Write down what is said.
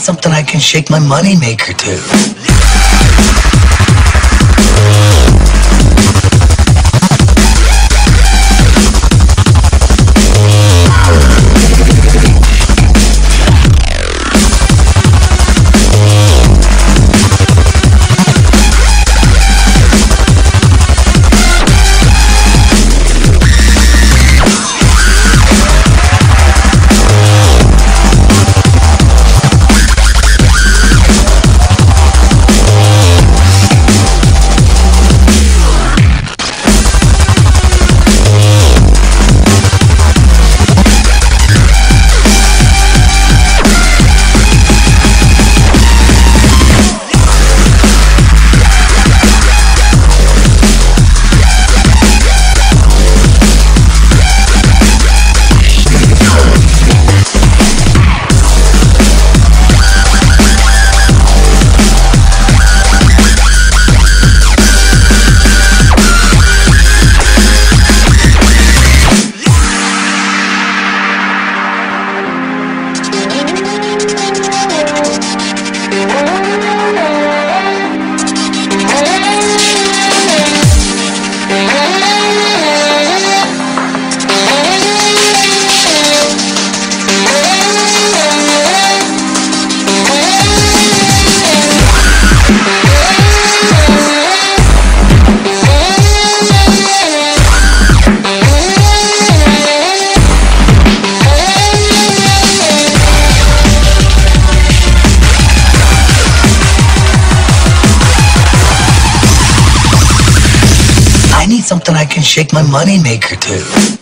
something I can shake my money maker to. Something I can shake my money maker to.